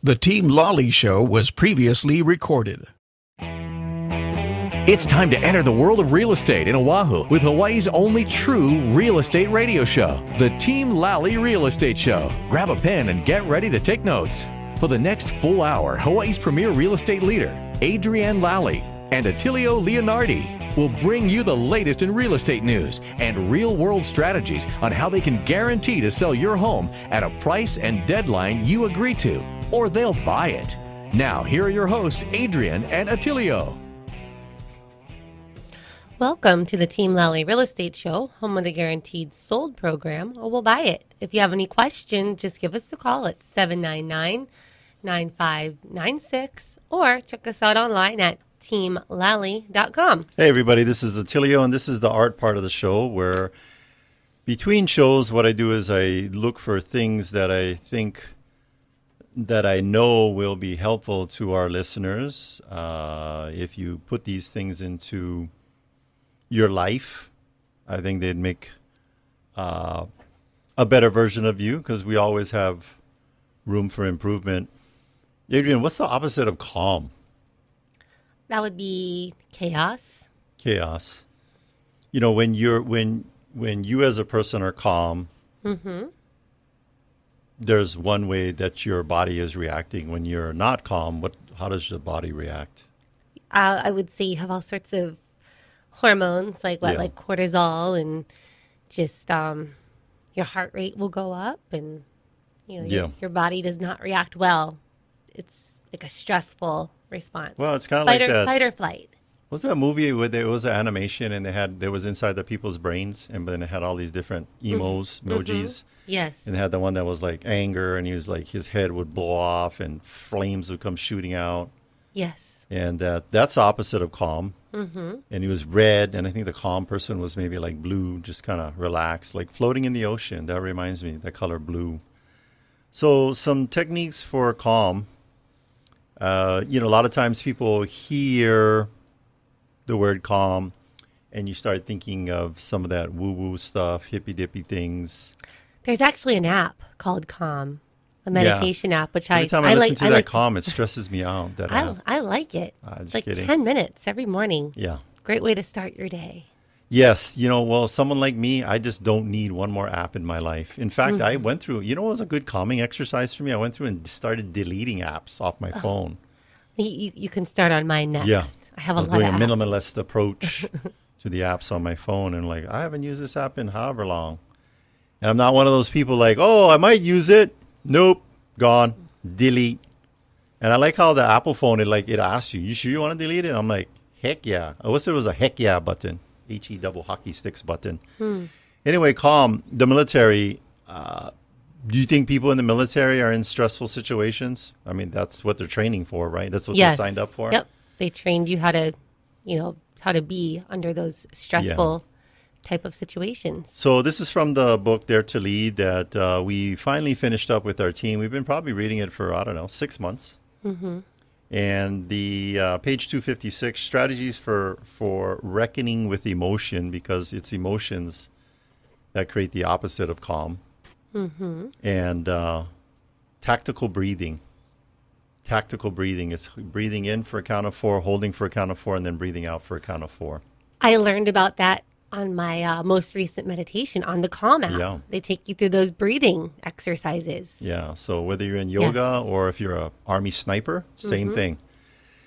The Team Lally Show was previously recorded. It's time to enter the world of real estate in Oahu with Hawaii's only true real estate radio show, the Team Lally Real Estate Show. Grab a pen and get ready to take notes. For the next full hour, Hawaii's premier real estate leader, Adrienne Lally, and Attilio Leonardi will bring you the latest in real estate news and real world strategies on how they can guarantee to sell your home at a price and deadline you agree to, or they'll buy it. Now, here are your hosts, Adrienne and Attilio. Welcome to the Team Lally Real Estate Show, home of the guaranteed sold program, or we'll buy it. If you have any questions, just give us a call at 799 9596 or check us out online at teamlally.com. Hey, everybody, this is Attilio, and this is the art part of the show where between shows, what I do is I look for things that I think that I know will be helpful to our listeners. Uh, if you put these things into your life, I think they'd make uh, a better version of you because we always have room for improvement. Adrienne, what's the opposite of calm? That would be chaos. Chaos. You know, when you're when when you as a person are calm, Mm-hmm. There's one way that your body is reacting. When you're not calm, what how does your body react? Uh, I would say you have all sorts of hormones, like what, Yeah. like cortisol, and just um, your heart rate will go up, and you know your, Yeah. your body does not react well. It's like a stressful response. Well, it's kind of like or that. fight or flight. Was that a movie where there was an animation and they had there was inside the people's brains and then it had all these different emos, emojis. Yes. And they had the one that was like anger and he was like his head would blow off and flames would come shooting out. yes. And uh, that's the opposite of calm. Mm-hmm. And he was red, and I think the calm person was maybe like blue, just kind of relaxed, like floating in the ocean. That reminds me, that color blue. So, some techniques for calm. Uh, you know, a lot of times people hear the word calm, and you start thinking of some of that woo woo stuff, hippy dippy things. There's actually an app called Calm, a meditation app, which Every I time I, I listen like. to I that like. calm, it stresses me out. That I, app. I like it. Ah, it's like kidding. ten minutes every morning. Yeah. Great way to start your day. Yes, you know, well, someone like me, I just don't need one more app in my life. In fact, I mm-hmm. went through, you know, what was a good calming exercise for me? I went through and started deleting apps off my oh. phone. You, you, you can start on mine next. Yeah, I have I a was lot doing a minimalist approach to the apps on my phone, and like, I haven't used this app in however long, and I'm not one of those people like, oh, I might use it. Nope, gone, delete. And I like how the Apple phone, it like it asks you, you sure you want to delete it? I'm like, heck yeah. I wish there was a heck yeah button, H E double hockey sticks button. Anyway, calm. The military. Uh, do you think people in the military are in stressful situations? I mean, that's what they're training for, right? That's what yes. they signed up for. Yep. They trained you how to, you know, how to be under those stressful type of situations. So this is from the book Dare to Lead that uh, we finally finished up with our team. We've been probably reading it for I don't know six months. Mm-hmm. And the uh, page two fifty six strategies for for reckoning with emotion because it's emotions that create the opposite of calm. Mm-hmm. And uh, tactical breathing. Tactical breathing is breathing in for a count of four, holding for a count of four, and then breathing out for a count of four. I learned about that on my uh, most recent meditation on the Calm app. Yeah. They take you through those breathing exercises. Yeah. So whether you're in yoga Yes. Mm-hmm. or if you're a army sniper, same thing.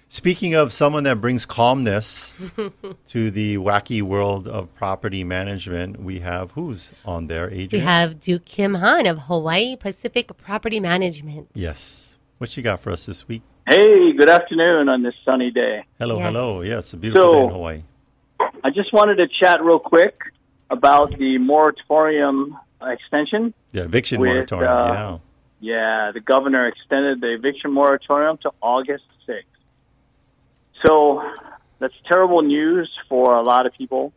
Speaking of someone that brings calmness to the wacky world of property management, we have who's on there, Adrienne? We have Duke Kim Han of Hawaii Pacific Property Management. Yes. What you got for us this week? Hey, good afternoon on this sunny day. Hello, Yes. hello. Yes, a beautiful So- day in Hawaii. I just wanted to chat real quick about the moratorium extension. Yeah, eviction With, moratorium. uh, yeah. Yeah, the governor extended the eviction moratorium to August 6th. So that's terrible news for a lot of people,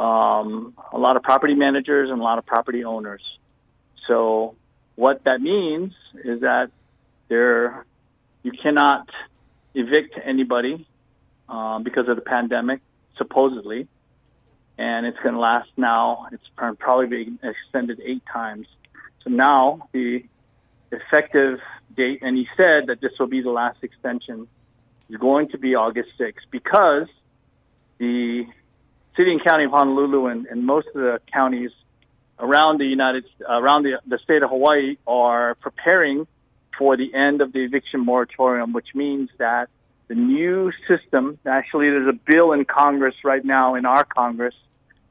um, a lot of property managers, and a lot of property owners. So what that means is that there, you cannot evict anybody um, because of the pandemic, supposedly, and it's going to last now. It's probably being extended eight times. So now the effective date, and he said that this will be the last extension. Is going to be August 6th because the city and county of Honolulu and, and most of the counties around the United around the, the state of Hawaii are preparing for the end of the eviction moratorium, which means that the new system actually there's a bill in Congress right now in our Congress.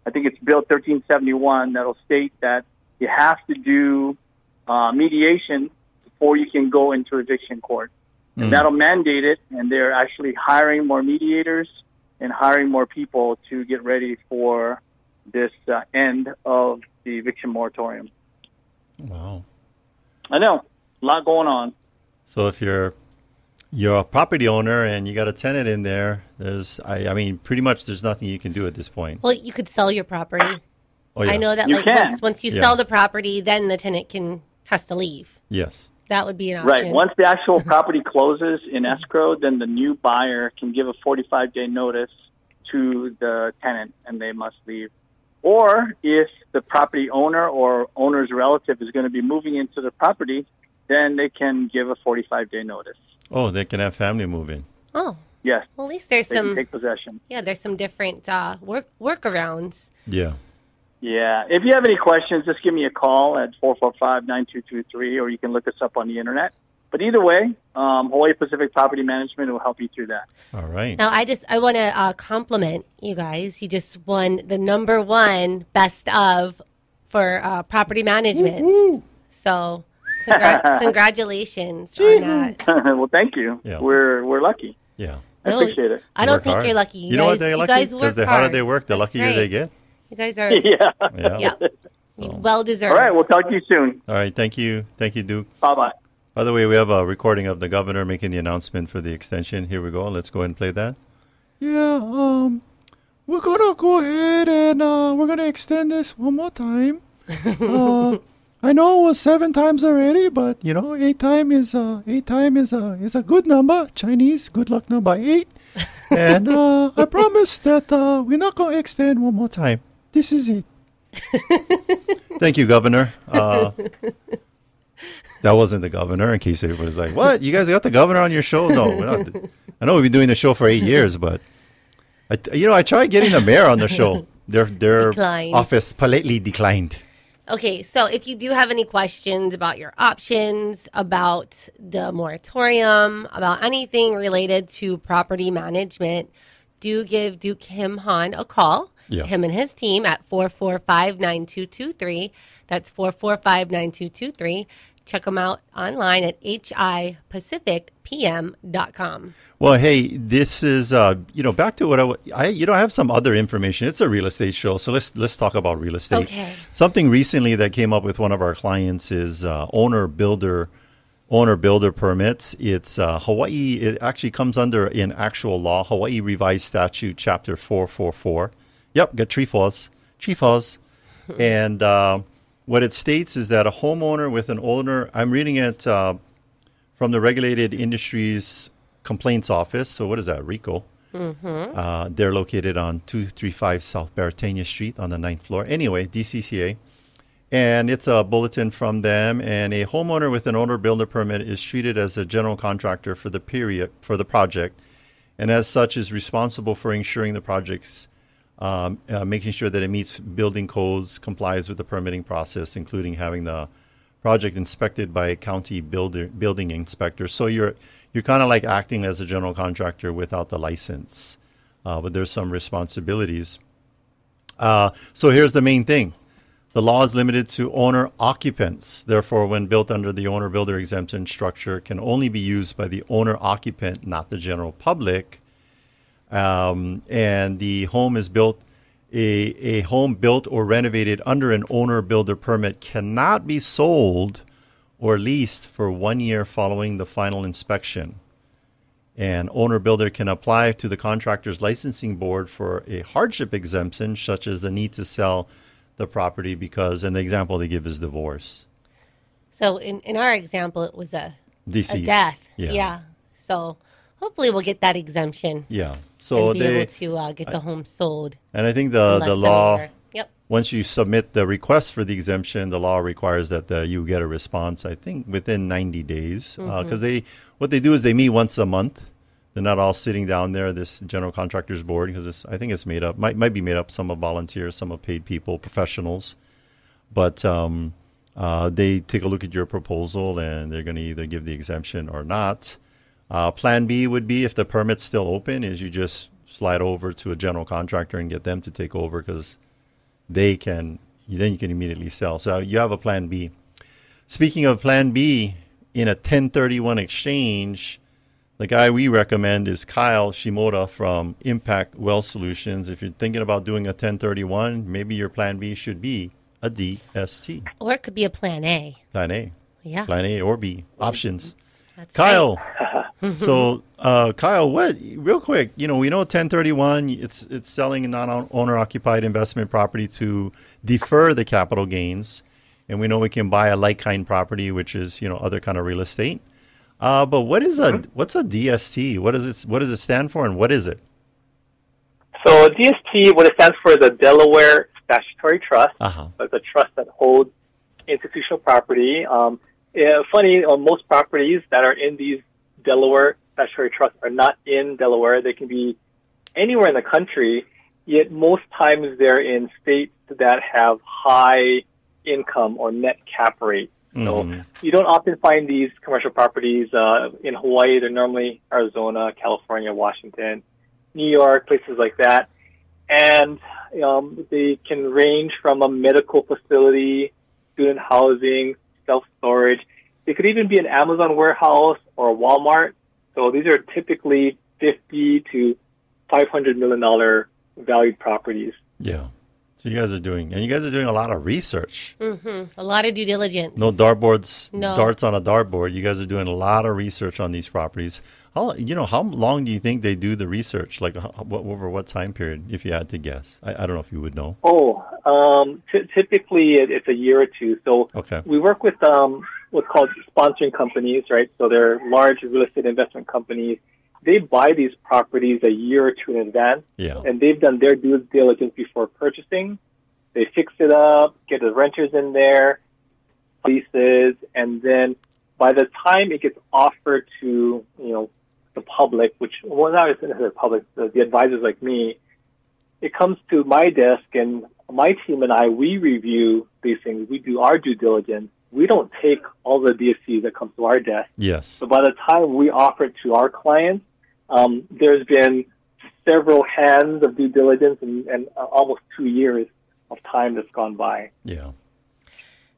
I think it's Bill 1371 that'll state that you have to do uh, mediation before you can go into eviction court. And that'll mandate it, and they're actually hiring more mediators and hiring more people to get ready for this uh, end of the eviction moratorium. Wow. I know, a lot going on. So if you're you're a property owner and you got a tenant in there, there's I, I mean pretty much there's nothing you can do at this point. Well, you could sell your property. Oh yeah. I know that You like can. once once you Yeah. sell the property, then the tenant can has to leave. Yes. That would be an option. Right. Once the actual property closes in escrow, then the new buyer can give a 45 day notice to the tenant and they must leave. Or if the property owner or owner's relative is going to be moving into the property, then they can give a 45 day notice. Oh, they can have family move in. Oh, Yes, well, at least there's they can some take possession. yeah, there's some different uh, work workarounds. Yeah. Yeah. If you have any questions, just give me a call at 445-9223 or you can look us up on the internet. But either way, um, Hawaii Pacific Property Management will help you through that. All right. Now, I just I want to uh, compliment you guys. You just won the number one best of for uh, property management. So, congra- congratulations on that. well, thank you. Yeah. We're we're lucky. Yeah. I No, appreciate it. I don't Work think hard. you're lucky. You, You know guys, what they're lucky? guys work the harder they work, the That's luckier right. they get. You guys are yeah. Yeah. yeah, So- well deserved. All right. We'll talk to you soon. All right. Thank you. Thank you, Duke. Bye bye. By the way, we have a recording of the governor making the announcement for the extension. Here we go. Let's go ahead and play that. Yeah, um, we're gonna go ahead and uh, we're gonna extend this one more time. uh, I know it was seven times already, but you know, eight time is uh, eight time is a is a good number. Chinese good luck number eight, and uh, I promise that uh, we're not gonna extend one more time. This is it. Thank you, Governor. Uh, that wasn't the governor. In case everybody's like, "What? You guys got the governor on your show?" No, we're not. I know we've been doing the show for eight years, but I, you know, I tried getting the mayor on the show. Their their Declined. office politely declined. Okay, so if you do have any questions about your options, about the moratorium, about anything related to property management, do give Duke Kim Han a call. Yeah. Him and his team at 445 9223. That's 445 9223. Check them out online at hipacificpm.com. Well, hey, this is uh, you know back to what I you know I have some other information. It's a real estate show, so let's let's talk about real estate. Okay. Something recently that came up with one of our clients is uh, owner builder owner builder permits. It's uh, Hawaii. It actually comes under in actual law Hawaii Revised Statute Chapter four four four. Yep, got tree falls, tree falls, and uh, what it states is that a homeowner with an owner. I'm reading it. Uh, from the Regulated Industries Complaints Office. So, what is that, RICO? Uh, they're located on 235 South Beretania Street on the ninth floor. Anyway, DCCA. And it's a bulletin from them. And a homeowner with an owner builder permit is treated as a general contractor for the period for the project, and as such is responsible for ensuring the project's um, uh, making sure that it meets building codes, complies with the permitting process, including having the project inspected by a county builder, building inspector. So you're you're kind of like acting as a general contractor without the license, uh, but there's some responsibilities. Uh, so here's the main thing: the law is limited to owner occupants. Therefore, when built under the owner builder exemption structure, can only be used by the owner occupant, not the general public. Um, and the home is built a, a home built or renovated under an owner builder permit cannot be sold or leased for one year following the final inspection. An owner builder can apply to the contractor's licensing board for a hardship exemption, such as the need to sell the property because, and the example they give is divorce. So, in, in our example, it was a, a death. Yeah. yeah. So, hopefully, we'll get that exemption Yeah. So and be they, able to uh, get the home sold. and I think the, the law. Yep. once you submit the request for the exemption, the law requires that uh, you get a response. I think within 90 days, because they what they do is they meet once a month. They're not all sitting down there. This general contractors board because I think it's made up might might be made up some of volunteers, some of paid people, professionals, but um, uh, they take a look at your proposal and they're going to either give the exemption or not. Uh, plan B would be if the permit's still open, is you just slide over to a general contractor and get them to take over because they can. Then you can immediately sell. So you have a plan B. Speaking of plan B, in a 1031 exchange, the guy we recommend is Kyle Shimoda from Impact Wealth Solutions. If you're thinking about doing a 1031, maybe your plan B should be a DST. Or it could be a plan A. Plan A. Yeah. Plan A or B. Options. That's Kyle. right. so, uh, Kyle, what? Real quick, you know, we know 1031. It's it's selling a non-owner occupied investment property to defer the capital gains, and we know we can buy a like kind property, which is you know other kind of real estate. Uh, but what is a what's a DST? What does it what does it stand for, and what is it? So DST, what it stands for is a Delaware Statutory Trust. Uh huh. It's a trust that holds institutional property. Um, yeah, funny, uh, most properties that are in these Delaware statutory trusts are not in Delaware. They can be anywhere in the country, yet most times they're in states that have high income or net cap rate. So Mhm. you don't often find these commercial properties uh, in Hawaii. They're normally Arizona, California, Washington, New York, places like that. And um, they can range from a medical facility, student housing, self storage. It could even be an Amazon warehouse or Walmart. So these are typically fifty to five hundred million dollar valued properties. Yeah. So you guys are doing, and you guys are doing a lot of research. Mm-hmm. A lot of due diligence. No dartboards, No. darts on a dartboard. You guys are doing a lot of research on these properties. How you know how long do you think they do the research? Like how, what, over what time period? If you had to guess, I, I don't know if you would know. Oh, um, t- typically it, it's a year or two. So Okay. we work with um, what's called sponsoring companies, right? So they're large real estate investment companies. They buy these properties a year or two in advance, Yeah. and they've done their due diligence before purchasing. They fix it up, get the renters in there, leases, and then by the time it gets offered to you know the public, which well not necessarily the public, the, the advisors like me, it comes to my desk and my team and I, we review these things. We do our due diligence. We don't take all the DSTs that comes to our desk. Yes. So by the time we offer it to our clients, um, there's been several hands of due diligence and, and uh, almost two years of time that's gone by. Yeah.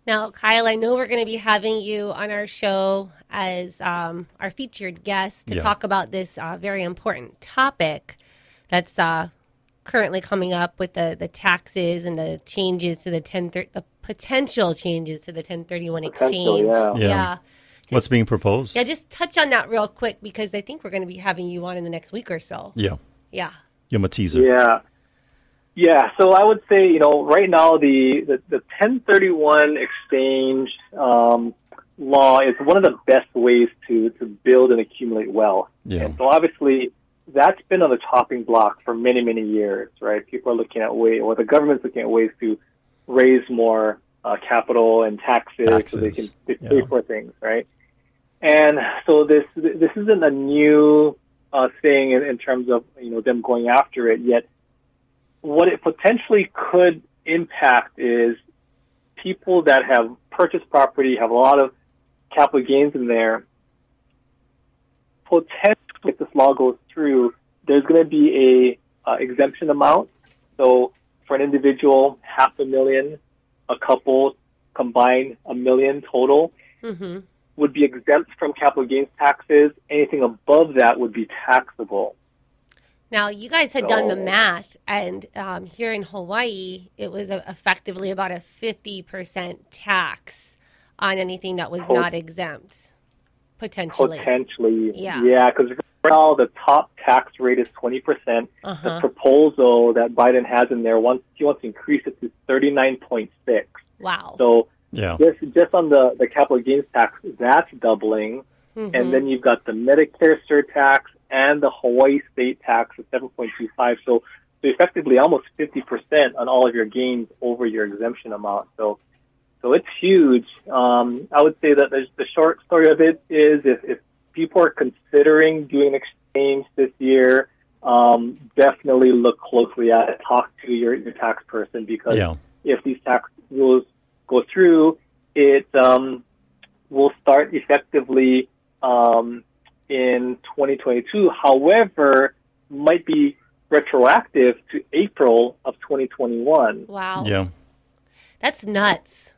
Now, Kyle, I know we're going to be having you on our show as um, our featured guest to Yeah. talk about this uh, very important topic that's uh, currently coming up with the, the taxes and the changes to the 10 thir- the potential changes to the 1031 Potential, exchange. yeah. Yeah. yeah. What's being proposed? Yeah, just touch on that real quick because I think we're going to be having you on in the next week or so. Yeah. Yeah. Give them a teaser. Yeah. Yeah, so I would say, you know, right now the, the, the 1031 exchange um, law is one of the best ways to, to build and accumulate wealth. Yeah. And so obviously that's been on the chopping block for many, many years, right? People are looking at ways, or the government's looking at ways to raise more uh, capital and taxes, so they can Taxes, they pay for things, right? And so this this isn't a new uh, thing in, in terms of you know them going after it. Yet, what it potentially could impact is people that have purchased property have a lot of capital gains in there. Potentially, if this law goes through, there's going to be a uh, exemption amount. So for an individual, half a million, a couple combined a million total hmm would be exempt from capital gains taxes. Anything above that would be taxable. Now, you guys had done the math, and um, here in Hawaii, it was a, effectively about a 50% tax on anything that was Pot- not exempt, potentially. Potentially, Yeah. yeah, because right now the top tax rate is twenty percent. The Uh-huh. proposal that Biden has in there wants he wants to increase it to thirty nine point six. Wow. So Yeah. just just on the the capital gains tax, that's doubling, Mm-hmm. and then you've got the Medicare surtax and the Hawaii state tax of seven point two five. So So effectively, almost 50% on all of your gains over your exemption amount. So, so it's huge. Um, I would say that the, the short story of it is if, if people are considering doing an exchange this year, um, definitely look closely at it. Talk to your, your tax person because Yeah. if these tax rules go through, it um, will start effectively um, in 2022. However, might be retroactive to April of 2021. Wow. Yeah. That's nuts.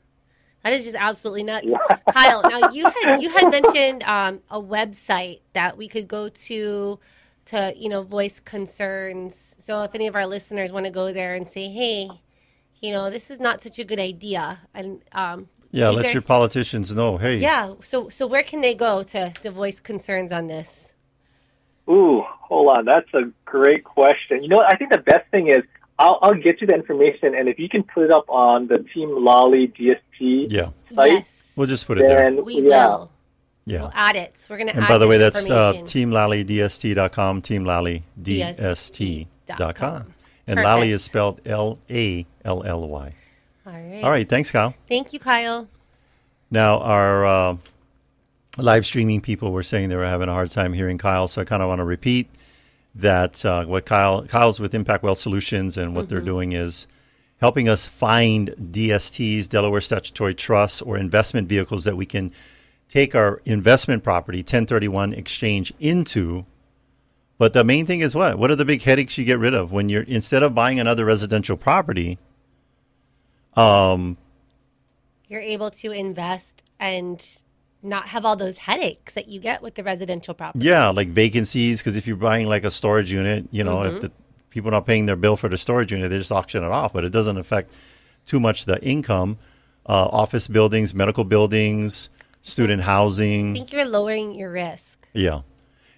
That is just absolutely nuts. Kyle, now you had you had mentioned um, a website that we could go to to, you know, voice concerns. So if any of our listeners want to go there and say, "Hey, you know, this is not such a good idea." And um Yeah. let there- your politicians know. Hey. Yeah, so so where can they go to to voice concerns on this? Ooh, hold on. That's a great question. You know? I think the best thing is I'll, I'll get you the information, and if you can put it up on the Team Lally DST Yeah. site, Yes. We'll just put it there. We yeah. will. Yeah. We'll add it. So we're going to add And by the way, this that's uh, information. teamlallyDST.com, teamlallyDST.com. DST.com. And Lally is spelled L A L L Y. All right. All right, thanks, Kyle. Thank you, Kyle. Now, our uh, live streaming people were saying they were having a hard time hearing Kyle, so I kind of want to repeat that uh, what Kyle Kyle's with Impact Wealth Solutions, and what they're doing is helping us find DSTs, Delaware Statutory Trusts, or investment vehicles that we can take our investment property, 1031 exchange, into. But the main thing is what? What are the big headaches you get rid of when you're instead of buying another residential property? Um, You're able to invest and not have all those headaches that you get with the residential property. Yeah, like vacancies. Because if you're buying like a storage unit, you know, if the people are not paying their bill for the storage unit, they just auction it off. But it doesn't affect too much the income. Uh, office buildings, medical buildings, student housing. I think you're lowering your risk. Yeah,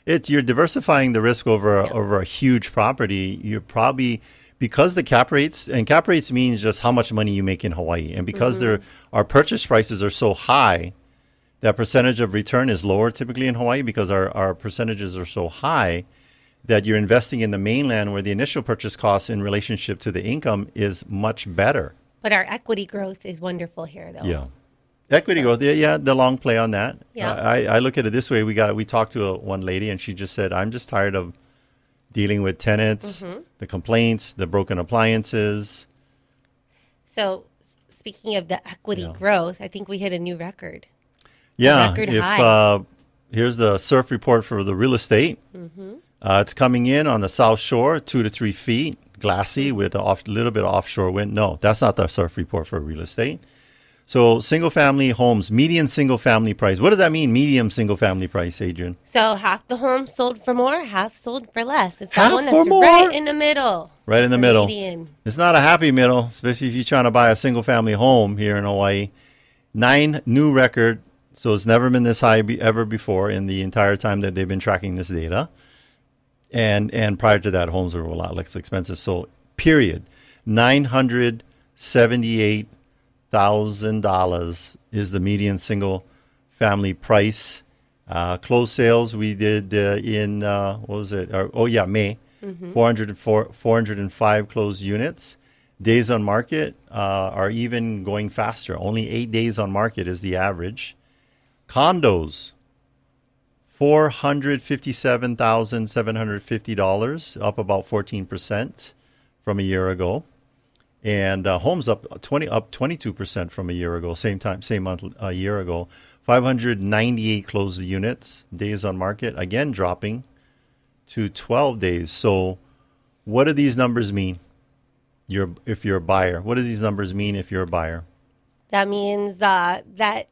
it's you're diversifying the risk over a, over a huge property. You're probably because the cap rates and cap rates means just how much money you make in Hawaii, and because there our purchase prices are so high, that percentage of return is lower typically in Hawaii because our, our percentages are so high that you're investing in the mainland where the initial purchase cost in relationship to the income is much better. But our equity growth is wonderful here, though. Yeah. Equity growth, yeah, yeah, the long play on that. Yeah. I, I look at it this way: we got we talked to a, one lady, and she just said, "I'm just tired of dealing with tenants, Mm-hmm. the complaints, the broken appliances." So, speaking of the equity Yeah. growth, I think we hit a new record. Yeah, if uh, here's the surf report for the real estate. Mm-hmm. Uh, it's coming in on the south shore, two to three feet, glassy Mm-hmm. with a off, little bit of offshore wind. No, that's not the surf report for real estate. So, single family homes, median single family price. What does that mean, medium single family price, Adrienne? So half the homes sold for more, half sold for less. It's Half that one that's more? right in the middle. Right in the The middle. median. It's not a happy middle, especially if you're trying to buy a single family home here in Hawaii. Nine new record, so it's never been this high be, ever before in the entire time that they've been tracking this data. And and prior to that, homes were a lot less expensive. So period, nine hundred seventy-eight thousand dollars is the median single family price. Uh, closed sales we did uh, in uh, what was it? Or, oh yeah, May. 404 405 closed units. Days on market uh, are even going faster. Only eight days on market is the average. Condos, four hundred fifty-seven thousand seven hundred fifty dollars, up about fourteen percent from a year ago. And uh, homes up 20 up 22% from a year ago same time same month a year ago. 598 closed units days on market again dropping to 12 days. So what do these numbers mean? You're if you're a buyer what does these numbers mean if you're a buyer? That means uh, that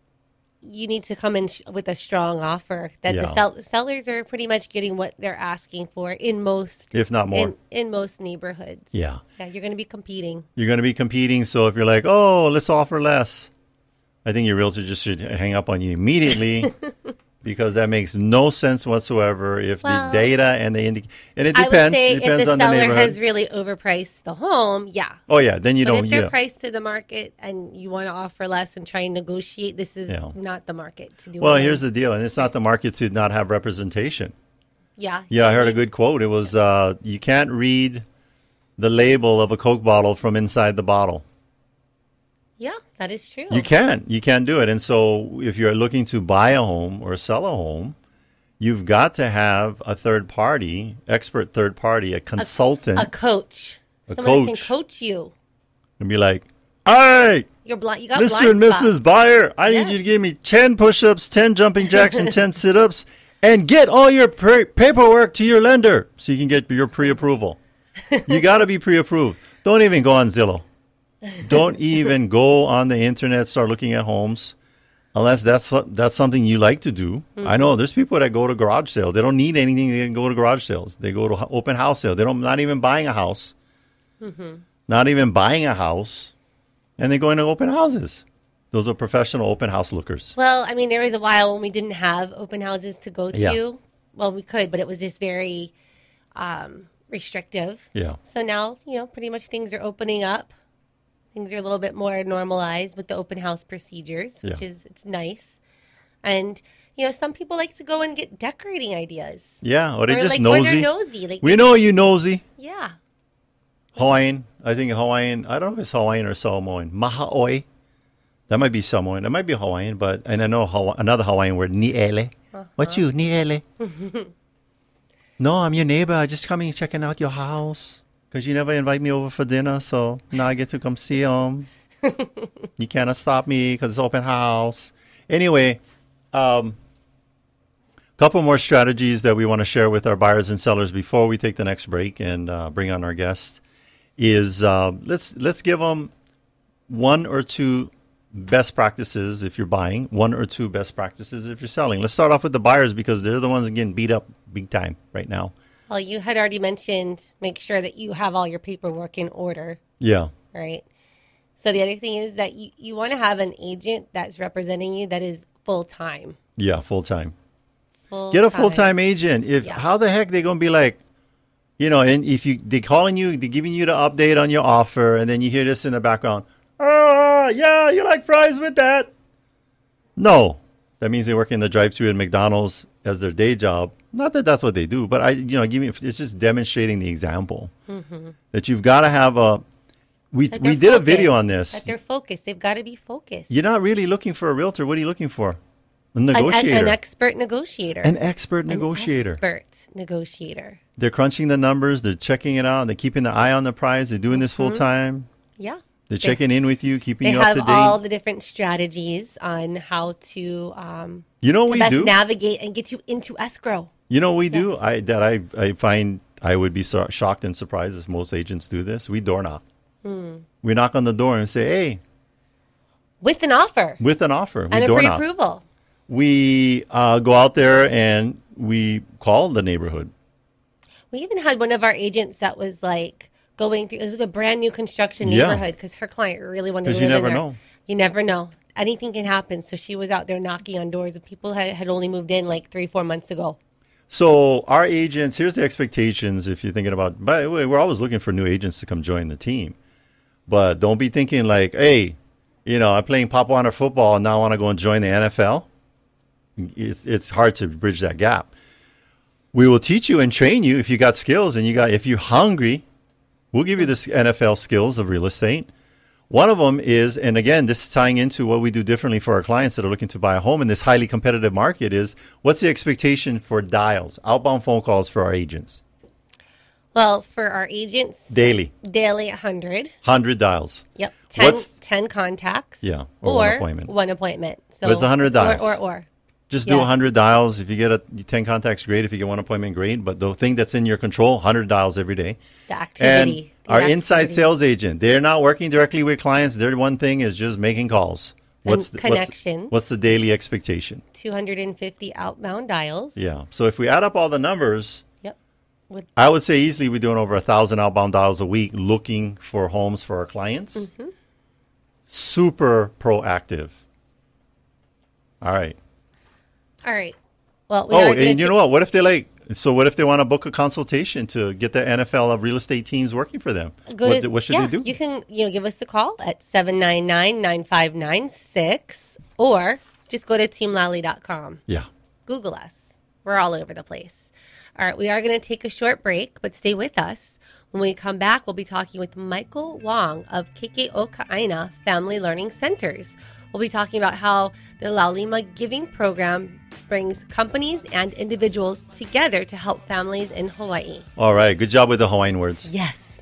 you need to come in sh- with a strong offer. That the sell- sellers are pretty much getting what they're asking for in most, if not more in, in most neighborhoods. Yeah. yeah, you're going to be competing. you're going to be competing so if you're like oh let's offer less i think your realtor just should hang up on you immediately because that makes no sense whatsoever if Well, the data and the and it I would depends say depends if the on the seller neighborhood has really overpriced the home, yeah. oh yeah then you But don't if they're yeah. priced to the market and you want to offer less and try and negotiate, this is Yeah. not the market to do. Well, here's the deal, and it's not the market to not have representation. yeah, Yeah, I heard a good quote. It was, uh, "You can't read the label of a Coke bottle from inside the bottle. Yeah, that is true. You can. You can do it. And so if you're looking to buy a home or sell a home, you've got to have a third party, expert third party, a consultant, a coach. A Someone coach. can coach you. and be like, all right, You're blind. You got Mr. and Mrs. spots. Buyer, I need you to give me 10 push ups, 10 jumping jacks, and 10 sit ups, and get all your pra- paperwork to your lender so you can get your pre approval. You got to be pre approved. Don't even go on Zillow. Don't even go on the internet, start looking at homes. Unless that's that's something you like to do. I know there's people that go to garage sales. They don't need anything. They can go to garage sales. They go to open house sale. They don't not even buying a house. Not even buying a house, and they go into open houses. Those are professional open house lookers. Well, I mean, there was a while when we didn't have open houses to go to. Yeah. Well, we could, but it was just very um, restrictive. Yeah. So now, you know, pretty much things are opening up. Things are a little bit more normalized with the open house procedures, which Yeah. is it's nice. And you know, some people like to go and get decorating ideas. Yeah, or they Or, just like, nosy. nosy. Like We know you nosy. Yeah. Hawaiian. I think Hawaiian. I don't know if it's Hawaiian or Samoan. Maha'oi. That might be Samoan. It might be Hawaiian, but and I know Hawa- another Hawaiian word, ni'ele. Uh-huh. What you, ni'ele? no, I'm your neighbor. I just coming checking out your house because you never invite me over for dinner, so now I get to come see them. you cannot stop me because it's open house. Anyway, um, couple more strategies that we want to share with our buyers and sellers before we take the next break and uh, bring on our guest is uh, let's let's give them one or two best practices if you're buying, one or two best practices if you're selling. Let's start off with the buyers because they're the ones getting beat up big time right now. Well, you had already mentioned make sure that you have all your paperwork in order, Yeah, right? So the other thing is that you, you want to have an agent that's representing you that is full time. yeah, full time. Get a full time agent. If Yeah. how the heck they gonna be like, you know, and if you they calling you, they giving you the update on your offer, and then you hear this in the background. Oh yeah, you like fries with that? No, that means they work in the drive-through at McDonald's as their day job. Not that that's what they do, but I, you know, give me. It's just demonstrating the example mm-hmm. that you've got to have a. We That we did a video focused, on That this. they're focused. They've got to be focused. You're not really looking for a realtor. What are you looking for? A an, an, negotiator. an expert negotiator. An expert An negotiator. expert negotiator. They're crunching the numbers. They're checking it out. They're keeping the eye on the prize. They're doing this full mm-hmm. time. Yeah. They're checking in with you, keeping. You up to date. They have all the different strategies on how to um, you know what to we best do. navigate and get you into escrow. you know what we do. I that I I find I would be so, shocked and surprised if most agents do this. We door knock. Hmm. We knock on the door and say, "Hey," with an offer with an offer. We and a pre-approval. We uh, go out there and we call the neighborhood. We even had one of our agents that was like going through. It was a brand new construction Yeah. neighborhood because her client really wanted to live you in never there. know. You never know. Anything can happen. So she was out there knocking on doors, and people had, had only moved in like three, four months ago. So our agents, here's the expectations. If you're thinking about, by the way, we're always looking for new agents to come join the team, but don't be thinking like, hey, you know, I'm playing Pop Warner football and now I want to go and join the NFL. It's, it's hard to bridge that gap. We will teach you and train you if you got skills and you got if you're hungry. We'll give you the NFL skills of real estate. One of them is, and again, this is tying into what we do differently for our clients that are looking to buy a home in this highly competitive market is what's the expectation for dials, outbound phone calls for our agents? Well, for our agents, Daily, daily 100. 100 dials. Yep. 10, What's- 10 contacts. Yeah, or one appointment. One appointment. So But it's 100 or, dials. Or, or, Just do Yes. 100 dials. If you get a 10 contacts, great. If you get one appointment, great. But the thing that's in your control, 100 dials every day. The And activity. the our inside sales agent, they're not working directly with clients. Their one thing is just making calls. What's the, what's, what's the daily expectation? 250 outbound dials. Yeah. So if we add up all the numbers, Yep. With I would say easily we're doing over a thousand outbound dials a week looking for homes for our clients. Mm-hmm. Super proactive. All right. All right. Well, we Oh, and you know what? What if they like? So what if they want to book a consultation to get the NFL of real estate teams working for them? Go what, to- what should yeah, they do? You can, you know, give us a call at 799-9596 or just go to teamlally.com. yeah. Google us. We're all over the place. All right, we are going to take a short break, but stay with us. When we come back, we'll be talking with Michael Wong of Keiki O Ka ʻĀina Family Learning Centers. We'll be talking about how the Laulima Giving Program brings companies and individuals together to help families in Hawaii. All right. Good job with the Hawaiian words. Yes.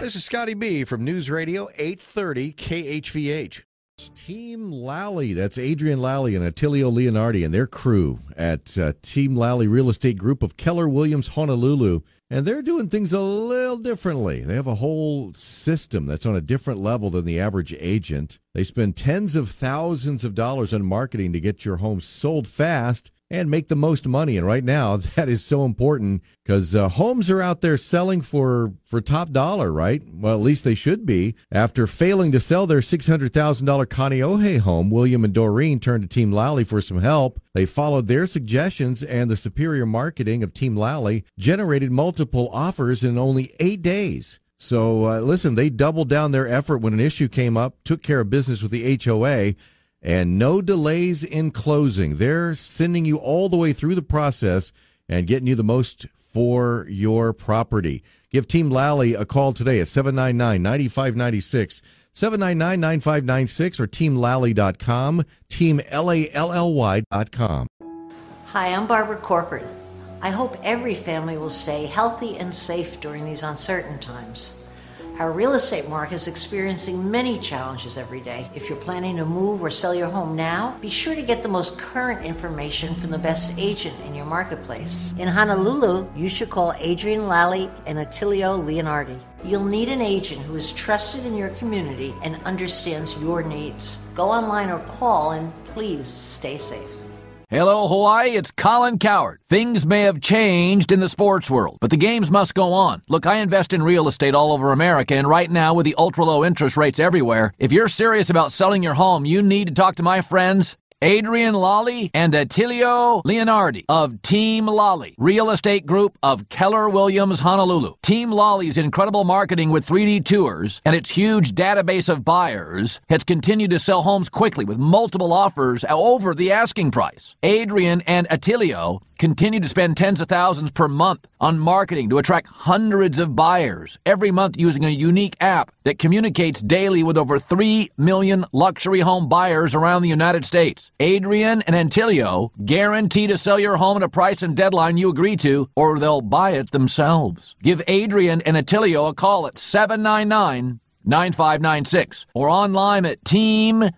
This is Scotty B from News Radio 830 KHVH. Team Lally, that's Adrienne Lally and Attilio Leonardi and their crew at uh, Team Lally Real Estate Group of Keller Williams Honolulu. And they're doing things a little differently. They have a whole system that's on a different level than the average agent. They spend tens of thousands of dollars on marketing to get your home sold fast and make the most money. And right now, that is so important because uh, homes are out there selling for for top dollar, right? Well, at least they should be. After failing to sell their six hundred thousand dollar Kaneohe home, William and Doreen turned to Team Lally for some help. They followed their suggestions, and the superior marketing of Team Lally generated multiple offers in only eight days. So uh, listen, they doubled down their effort when an issue came up, took care of business with the HOA and no delays in closing. They're sending you all the way through the process and getting you the most for your property. Give Team Lally a call today at 799 9596. 799 9596 or teamlally.com, teamlally.com. Hi, I'm Barbara Corcoran. I hope every family will stay healthy and safe during these uncertain times. Our real estate market is experiencing many challenges every day. If you're planning to move or sell your home now, be sure to get the most current information from the best agent in your marketplace. In Honolulu, you should call Adrienne Lally and Attilio Leonardi. You'll need an agent who is trusted in your community and understands your needs. Go online or call and please stay safe. Hello, Hawaii. It's Colin Cowherd. Things may have changed in the sports world, but the games must go on. Look, I invest in real estate all over America, and right now, with the ultra low interest rates everywhere, if you're serious about selling your home, you need to talk to my friends Adrienne Lally and Attilio Leonardi of Team Lally, real estate group of Keller Williams Honolulu. Team Lally's incredible marketing with 3D tours and its huge database of buyers has continued to sell homes quickly with multiple offers over the asking price. Adrienne and Attilio continue to spend tens of thousands per month on marketing to attract hundreds of buyers every month using a unique app that communicates daily with over 3 million luxury home buyers around the United States. Adrienne and Attilio guarantee to sell your home at a price and deadline you agree to, or they'll buy it themselves. Give Adrienne and Attilio a call at 799 9596 or online at teamlally.com.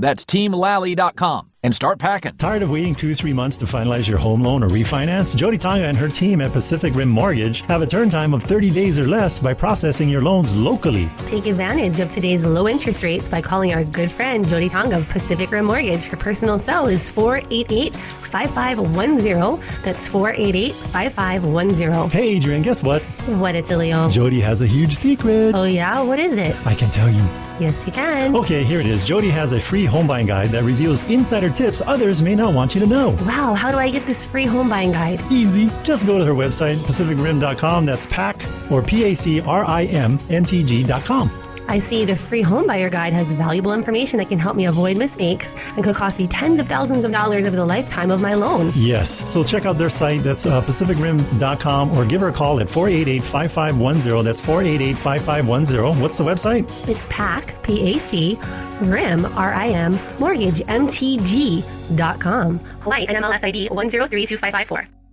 That's teamlally.com and start packing. Tired of waiting two, three months to finalize your home loan or refinance? Jody Tonga and her team at Pacific Rim Mortgage have a turn time of 30 days or less by processing your loans locally. Take advantage of today's low interest rates by calling our good friend Jody Tonga of Pacific Rim Mortgage. Her personal cell is 488 5510. That's 488 5510. Hey, Adrienne, guess what? What, Attilio? Jody has a huge secret. Oh, yeah? What is it? I can tell you. Yes, you can. Okay, here it is. Jody has a free home buying guide that reveals insider tips others may not want you to know. Wow, how do I get this free home buying guide? Easy. Just go to her website, pacificrim.com. That's PAC or P A C R I M N T G.com. I see the free home buyer guide has valuable information that can help me avoid mistakes and could cost me tens of thousands of dollars over the lifetime of my loan. Yes. So check out their site. That's uh, pacificrim.com or give her a call at 488 5510. That's 488 5510. What's the website? It's PAC, P A C, RIM, R I M, Mortgage, M T G.com. Hawaii, NMLS ID 1032554.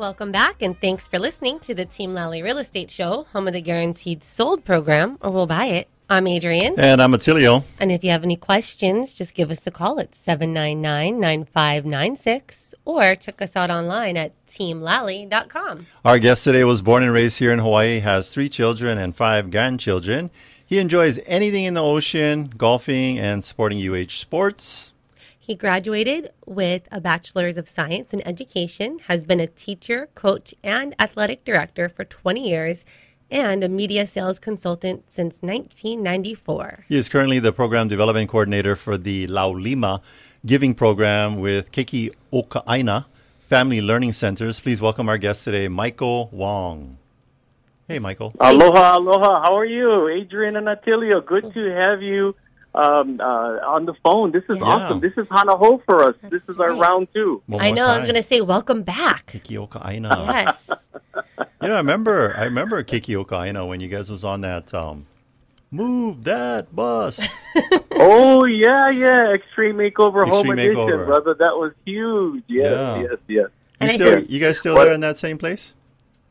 Welcome back, and thanks for listening to the Team Lally Real Estate Show, home of the Guaranteed Sold program, or we'll buy it. I'm Adrienne. And I'm Attilio. And if you have any questions, just give us a call at 799 9596 or check us out online at teamlally.com. Our guest today was born and raised here in Hawaii, has three children and five grandchildren. He enjoys anything in the ocean, golfing, and supporting UH sports. He graduated with a Bachelor's of Science in Education, has been a teacher, coach, and athletic director for 20 years, and a media sales consultant since 1994. He is currently the program development coordinator for the Laulima Giving Program with Keiki O Ka ʻĀina Family Learning Centers. Please welcome our guest today, Michael Wong. Hey, Michael. Aloha, aloha. How are you, Adrienne and Attilio? Good to have you um, uh, on the phone. This is Yeah. awesome. This is hana hou for us. this is our round two. One I more know. I was going to say, welcome back. Keiki O Ka ʻĀina. Yes. You know, I remember, I remember Keiki O Ka ʻĀina when you guys was on that. Um, Move that bus. oh yeah, yeah. Extreme Makeover Home Extreme Edition, Makeover. brother. That was huge. Yes, Yeah. yes, yes. You, still, you guys still there in that same place?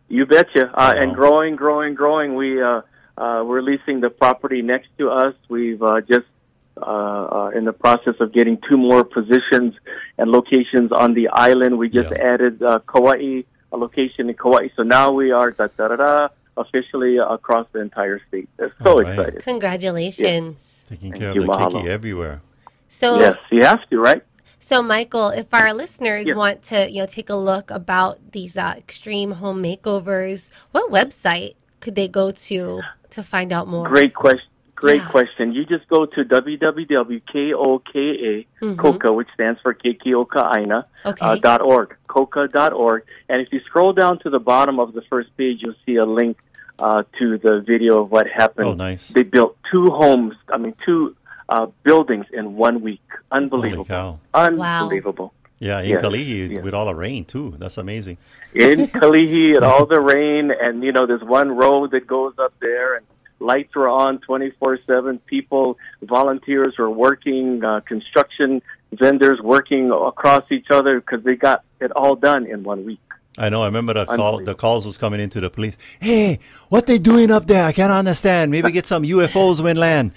You betcha. Uh, Oh, And growing, growing, growing. We uh, uh, we're leasing the property next to us. We've uh, just uh, uh, in the process of getting two more positions and locations on the island. We just added uh, Kauai, a location in Kauai. So now we are da da da da officially across the entire state. They're so All right. excited. Congratulations. Taking Thank care you, of the mahalo. keiki everywhere. So, yes, you have to, right? So, Michael, if our listeners Yes. want to, you know, take a look about these uh, extreme home makeovers, what website could they go to to find out more? Great question. Great question. You just go to www.koka, Mhm. KOKA, which stands for Keiki O Ka ʻĀina, Okay. uh, dot org, koka.org. And if you scroll down to the bottom of the first page, you'll see a link uh, to the video of what happened. Oh, nice. They built two homes, I mean, two uh, buildings in one week. Unbelievable. cow. Unbelievable. Yeah, in Yes, Kalihi with all the rain too. That's amazing. in Kalihi and all the rain and you know there's one road that goes up there and lights were on 24/7 people volunteers were working uh, construction vendors working across each other cuz they got it all done in one week I know. I remember the call. The calls was coming into the police. Hey, what they doing up there? I can't understand. Maybe get some UFOs when land.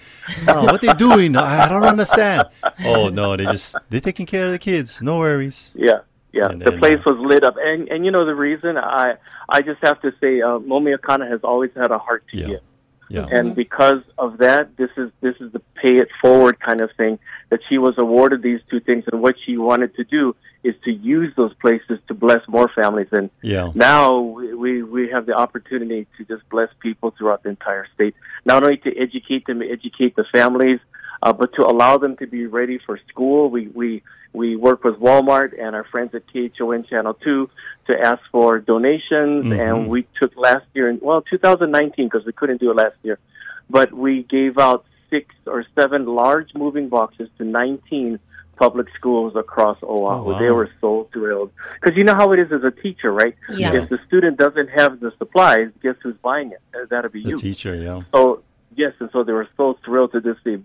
Oh, what they doing? I don't understand. Oh no, they just they taking care of the kids. No worries. yeah yeah And the then, place was lit up and and you know the reason I I just have to say uh, Momi Akana has always had a heart to give Yeah. And because of that, this is this is the pay it forward kind of thing that she was awarded these two things, and what she wanted to do is to use those places to bless more families. And Yeah. now we we we have the opportunity to just bless people throughout the entire state, not only to educate them, educate the families, uh, but to allow them to be ready for school. We we we work with Walmart and our friends at KHON Channel Two to ask for donations, Mhm. and we took last year, in, well, 2019 because we couldn't do it last year, but we gave out six or seven large moving boxes to 19 public schools across Oahu. Oh, wow. They were so thrilled because you know how it is as a teacher, right? Yeah. If the student doesn't have the supplies, guess who's buying it? That'll be The you. teacher, yeah. So yes, and so they were so thrilled to just see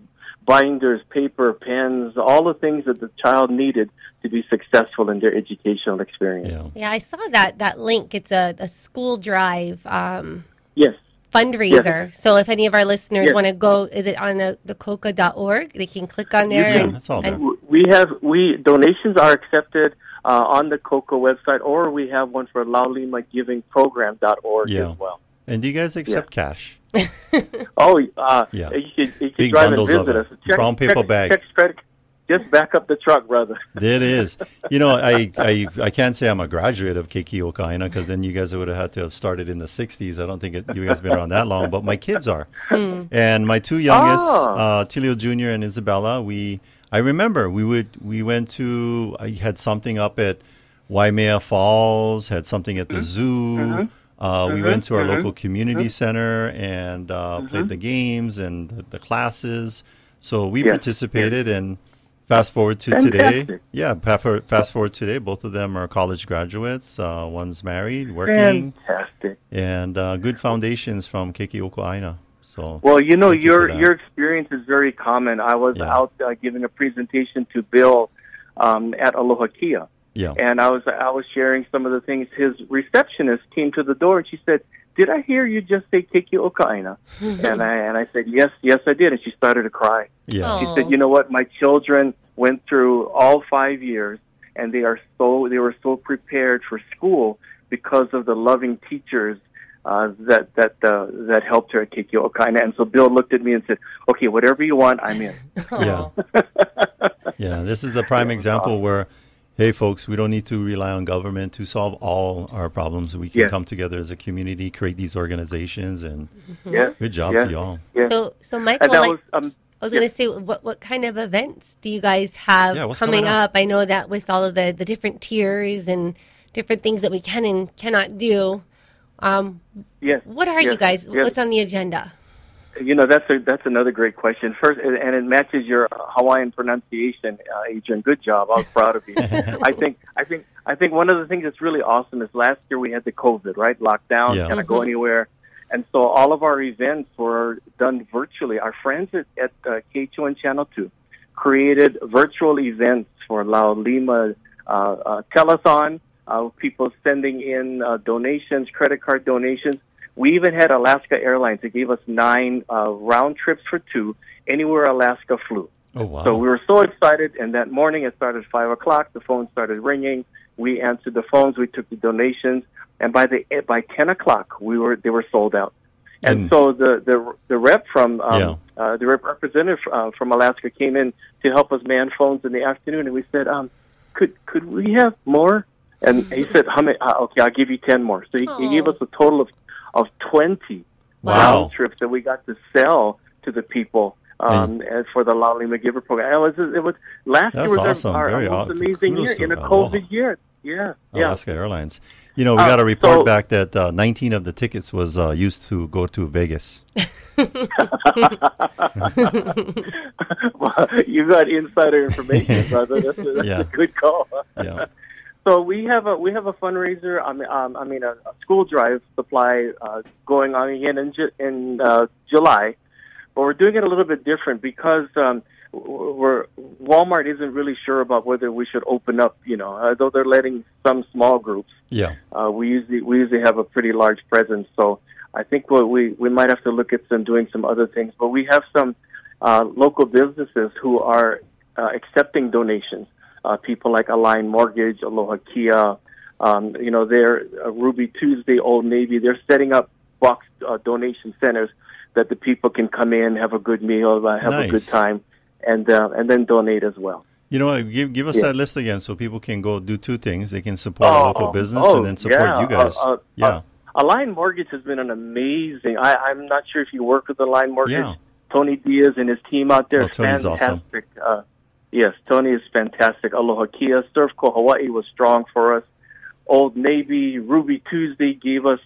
binders, paper, pens, all the things that the child needed to be successful in their educational experience. Yeah, I saw that that link. It's a, a school drive um, Yes. fundraiser. So if any of our listeners Yes. want to go, is it on the, the koka.org? They can click on there. You and, can- and- We have we donations are accepted uh, on the KOKA website, or we have one for laulimagivingprogram.org Yeah. as well. And do you guys accept cash? Oh, uh, Yeah. you should, you should Big drive and bundles of visit it. us. Brown paper check, bag. Check, credit, just back up the truck, brother. It is. You know, I, I, I can't say I'm a graduate of Keiki O Ka ʻĀina because then you guys would have had to have started in the 60s. I don't think it, you guys have been around that long, but my kids are. Hmm. And my two youngest, Ah. uh, Tilio Jr. and Isabella, we, I remember we would, we went to, I had something up at Waimea Falls, had something at the zoo. Uh, we Mhm. went to our Mhm. local community Mhm. center and uh, played the games and the, the classes. So we Yes. participated and fast forward to today. Yeah, fast forward today. Both of them are college graduates. Uh, one's married, working, Fantastic. and uh, good foundations from Kekioko Aina. So Well, you know, thank you your your experience is very common. I was Yeah. out uh, giving a presentation to Bill um, at Aloha Kia, yeah, and I was I was sharing some of the things. His receptionist came to the door and she said, "Did I hear you just say Keiki O Ka ʻĀina?" and I and I said, "Yes, yes, I did." And she started to cry. yeah, She said, "You know what? My children went through all five years, and they are so they were so prepared for school because of the loving teachers." Uh, that that uh, that helped her at Keiki O Ka ʻĀina, and so Bill looked at me and said, "Okay, whatever you want, I'm in." yeah, yeah. This is the prime example where, hey, folks, we don't need to rely on government to solve all our problems. We can Yes. come together as a community, create these organizations, and Yes, good job yes, to y'all. yes. So, so Michael, like, was um, I was going to say, what what kind of events do you guys have Yeah, coming coming up? up? I know that with all of the the different tiers and different things that we can and cannot do. Um, Yes. what are you guys? yes. What's on the agenda? You know, that's a, that's another great question. First, and and it matches your Hawaiian pronunciation, uh, Adrienne. Good job. I was proud of you. I think I think I think one of the things that's really awesome is last year we had the COVID right lockdown, Yeah. cannot go anywhere, and so all of our events were done virtually. Our friends at, at uh, and Channel Two created virtual events for Laulima uh, uh, telethon. Uh, people sending in uh, donations, credit card donations. We even had Alaska Airlines. They gave us nine uh, round trips for two anywhere Alaska flew. Oh wow. So we were so excited, and that morning it started at five o'clock. The phone started ringing. We answered the phones. We took the donations, and by the by ten o'clock, we were they were sold out. And And- so the the the rep from um, Yeah. uh, the rep representative uh, from Alaska came in to help us man phones in the afternoon, and we said, um, could could we have more? And he said, how many? Uh, okay, I'll give you ten more. So he, he gave us a total of of twenty Wow. round trips that we got to sell to the people um, and for the Laulima Giving program. It was, it was last That's year was awesome. our, our most amazing year in a COVID Aloha. year. Yeah, yeah. Alaska Airlines. You know, we Uh, got a report so- back that uh, 19 of the tickets was uh, used to go to Vegas. well, you got insider information, brother. That's, a, that's Yeah. a good call. Yeah. So we have a we have a fundraiser. I mean, um, I mean a, a school drive supply uh, going on again in Ju- in uh, July, but we're doing it a little bit different because um, we're Walmart isn't really sure about whether we should open up. You know, uh, though they're letting some small groups. Yeah. Uh, we usually we usually have a pretty large presence, so I think what we we might have to look at some doing some other things. But we have some uh, local businesses who are uh, accepting donations. Uh, people like Align Mortgage, Aloha Kia, um, you know, they're uh, Ruby Tuesday, Old Navy. They're setting up box uh, donation centers that the people can come in, have a good meal, uh, have a good time, and uh, and then donate as well. You know what? Give, give us Yeah. that list again so people can go do two things. They can support a Oh, local business oh, and then support yeah. you guys. Uh, uh, yeah. Align Mortgage has been an amazing. I, I'm not sure if you work with Align Mortgage. Yeah. Tony Diaz and his team out there Oh, Tony's awesome. Fantastic. Uh, yes, Tony is fantastic. Aloha Kia, Surfco Hawaii was strong for us. Old Navy, Ruby Tuesday gave us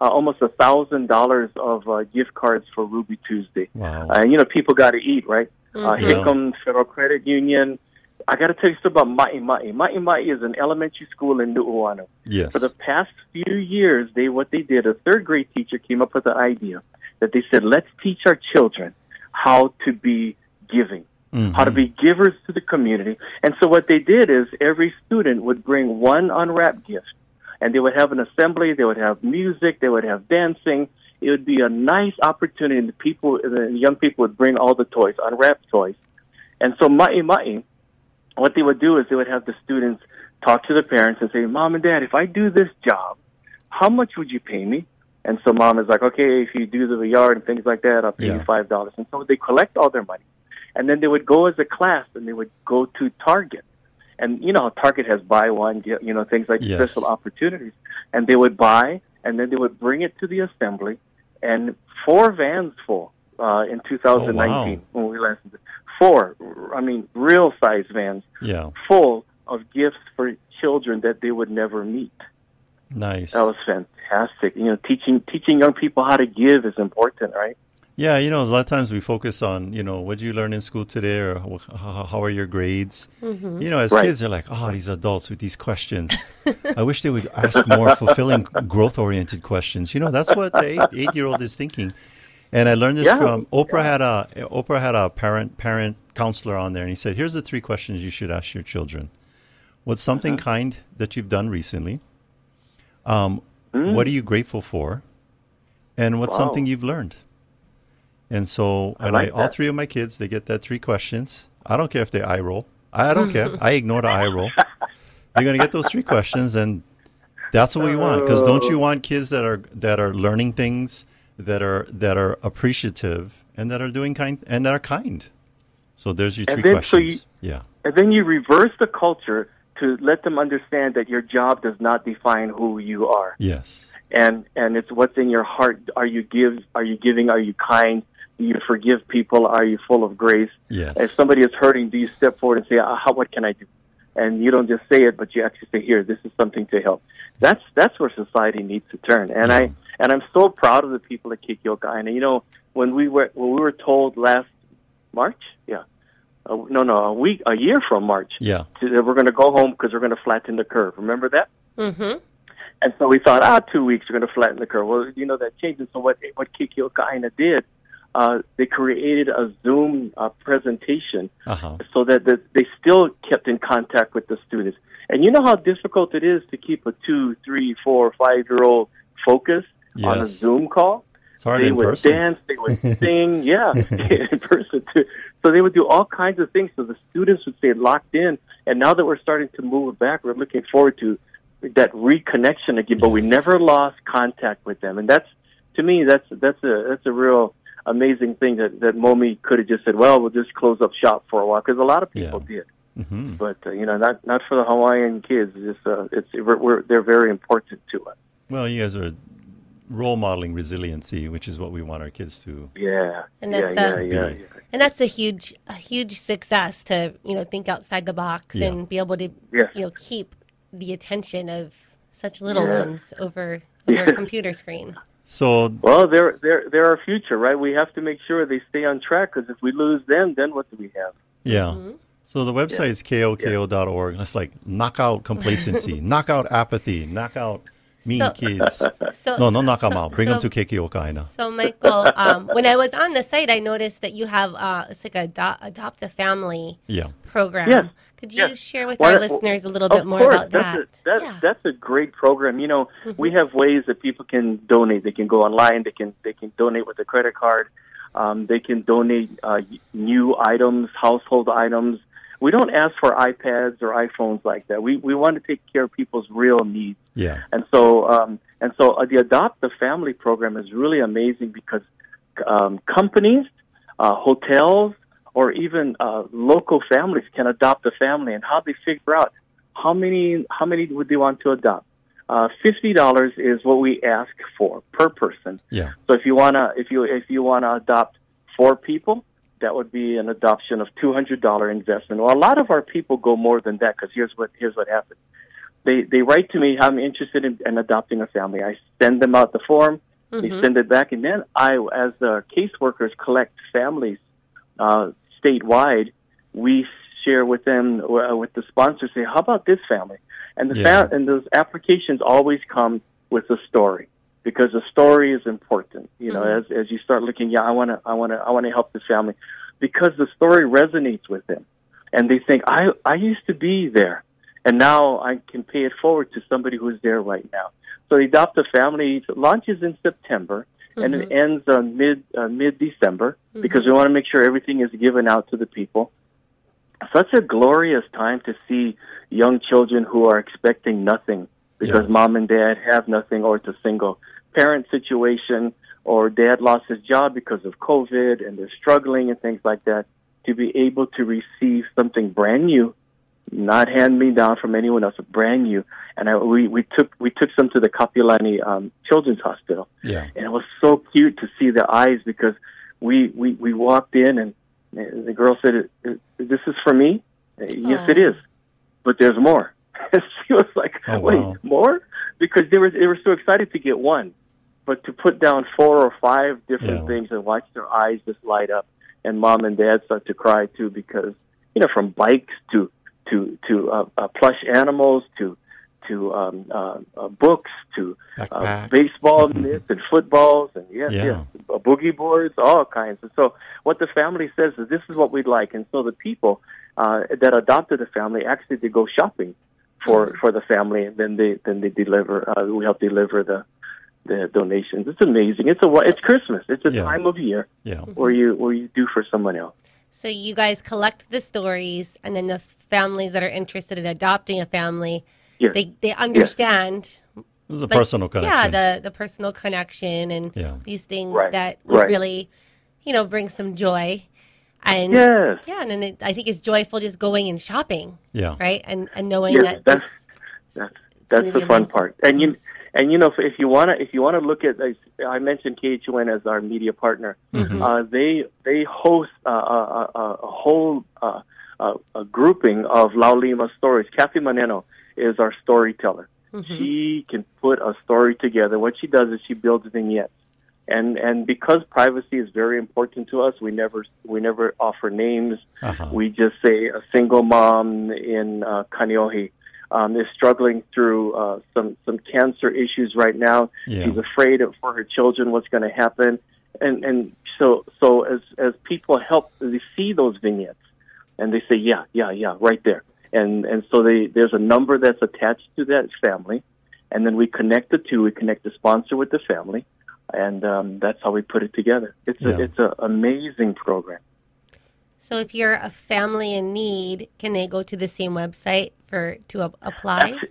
uh, almost a thousand dollars of uh, gift cards for Ruby Tuesday. Wow. And you know, people got to eat, right? Uh, Mhm. Hickam Federal Credit Union. I got to tell you something about Maemae. Ma'i Ma'i is an elementary school in Nu'uanu. Yes. For the past few years, they what they did, a third grade teacher came up with the idea that they said, let's teach our children how to be giving, Mm-hmm. how to be givers to the community. And so what they did is every student would bring one unwrapped gift, and they would have an assembly. They would have music. They would have dancing. It would be a nice opportunity, and the people, the young people would bring all the toys, unwrapped toys. And so Maemae, what they would do is they would have the students talk to the parents and say, Mom and Dad, if I do this job, how much would you pay me? And so mom is like, okay, if you do the yard and things like that, I'll pay you five dollars. And so they collect all their money, and then they would go as a class and they would go to Target, and you know how Target has buy one, get you know things like Yes. special opportunities, and they would buy and then they would bring it to the assembly, and four vans full uh, in 2019 when we last four, I mean real size vans Yeah. full of gifts for children that they would never meet. Nice. That was fantastic. You know, teaching teaching young people how to give is important, right? Yeah, you know, a lot of times we focus on, you know, what did you learn in school today or how, how are your grades? Mhm. You know, as Right. kids, they're like, oh, these adults with these questions. I wish they would ask more fulfilling, growth oriented questions. You know, that's what the eight, eight year old is thinking. And I learned this Yeah. from Oprah had a Oprah had a parent parent counselor on there and he said, Here's the three questions you should ask your children. What's something Uh-huh. kind that you've done recently? Um, Mm. What are you grateful for? And what's Wow. something you've learned? And so, I and like I, all three of my kids, they get that three questions. I don't care if they eye roll. I don't care. I ignore the eye roll. You're going to get those three questions, and that's what we want. Because don't you want kids that are that are learning things, that are that are appreciative, and that are doing kind and that are kind? So there's your three then so questions. you- yeah. And then you reverse the culture to let them understand that your job does not define who you are. Yes. And and it's what's in your heart. Are you give are you giving? Are you kind? Do you forgive people? Are you full of grace? Yes. If somebody is hurting, do you step forward and say, uh, "How? What can I do?" And you don't just say it, but you actually say, "Here, this is something to help." That's that's where society needs to turn. And I and I'm so proud of the people at Kikyoka. And you know, when we were when we were told last March, yeah, uh, no, no, a week, a year from March, Yeah. to, that we're going to go home because we're going to flatten the curve. Remember that? Mm-hmm. And so we thought, ah, two weeks, we're going to flatten the curve. Well, you know, that changes. So what, what Keiki O Ka ʻĀina did, uh, they created a Zoom uh, presentation Uh-huh. so that the, they still kept in contact with the students. And you know how difficult it is to keep a two, three, four, five year old focused on a Zoom call? They in would person. dance, they would sing, yeah, in person too. So they would do all kinds of things. So the students would stay locked in. And now that we're starting to move back, we're looking forward to that reconnection again. But we never lost contact with them, and that's to me that's that's a that's a real amazing thing that that Momi could have just said, well, we'll just close up shop for a while because a lot of people did. Mm-hmm. But uh, you know, not not for the Hawaiian kids. It's uh, it's we're, we're they're very important to us. Well, you guys are role modeling resiliency, which is what we want our kids to. Yeah, And that's yeah, a, yeah, Be. and that's a huge a huge success to you know think outside the box Yeah. and be able to Yes. you know keep the attention of such little Yes. ones over over a computer screen. So Well, they're they're they're our future, right? We have to make sure they stay on track because if we lose them, then what do we have? Yeah. So the website is koka.org. That's like knock out complacency, knock out apathy, knock out mean So- kids. So- no, no, knock them out. Bring so- them to Keiki O Ka ʻĀina. So, Michael, um, when I was on the site, I noticed that you have uh, it's like a ado- adopt a family Yeah. program. Yes. Could you Yes. share with Why- our listeners a little bit more course, about that's that? A, that's that's a great program. You know, we have ways that people can donate. They can go online. They can they can donate with a credit card. Um, they can donate uh, new items, household items. We don't ask for iPads or iPhones like that. We we want to take care of people's real needs. Yeah. And so, um, and so uh, the Adopt the Family program is really amazing because um, companies, uh, hotels, or even uh, local families can adopt a family. And how they figure out how many how many would they want to adopt? Uh, Fifty dollars is what we ask for per person. Yeah. So if you wanna if you if you wanna adopt four people, that would be an adoption of two hundred dollar investment. Well, a lot of our people go more than that because here's what here's what happens. They they write to me, I'm interested in, in adopting a family. I send them out the form, they Mhm. send it back, and then I, as the caseworkers, collect families uh, statewide. We share with them uh, with the sponsors. Say, how about this family? And the Yeah. fa- and those applications always come with a story because the story is important. You know, Mhm. as as you start looking, yeah, I want to, I want to, I want to help this family because the story resonates with them, and they think, I I used to be there, and now I can pay it forward to somebody who's there right now. So the Adopt a Family launches in September, and it ends uh, mid uh, mid December because we want to make sure everything is given out to the people. Such a glorious time to see young children who are expecting nothing because Yeah. mom and dad have nothing, or it's a single parent situation, or dad lost his job because of COVID and they're struggling and things like that. To be able to receive something brand new not hand me down from anyone else, brand new. And I, we we took we took some to the Kapiolani um, Children's Hospital, Yeah. and it was so cute to see their eyes because we we we walked in and the girl said, "This is for me." Yes, it is, but there's more. she was like, Oh, "Wait, wow. more?" Because they were they were so excited to get one, but to put down four or five different Yeah. things and watch their eyes just light up, and mom and dad start to cry too because you know from bikes to to to uh, uh, plush animals to to um, uh, uh, books to uh, baseball mitts and footballs and yes, Yeah. yes, uh, boogie boards, all kinds. And so, what the family says is, this is what we'd like. And so, the people uh, that adopted the family actually they go shopping for for the family, and then they then they deliver. Uh, we help deliver the the donations. It's amazing. It's a it's Christmas. It's a Yeah. time of year Yeah. where you where you do for someone else. So you guys collect the stories, and then the families that are interested in adopting a family, Yes. they they understand. This is a like, personal connection. Yeah, the the personal connection and Yeah. these things Right, that would right. really, you know, bring some joy. And Yes. yeah, and then it, I think it's joyful just going and shopping, yeah. right? And and knowing Yes, that that's- this that's- That's the fun amazing. part. And you and you know if, if you want to if you want to look at I mentioned KHON as our media partner. Mm-hmm. Uh, they they host uh, a, a, a whole uh, a, a grouping of Laulima stories. Kathy Muneno is our storyteller. Mm-hmm. She can put a story together. What she does is she builds vignettes. And and because privacy is very important to us, we never we never offer names. Uh-huh. We just say a single mom in uh, Kaneohe um, is struggling through uh, some some cancer issues right now. Yeah. She's afraid of, for her children what's going to happen, and and so so as as people help, they see those vignettes, and they say, yeah, yeah, yeah, right there, and and so they there's a number that's attached to that family, and then we connect the two. We connect the sponsor with the family, and um, that's how we put it together. It's Yeah. a it's an amazing program. So if you're a family in need, can they go to the same website for to a- apply? Actu-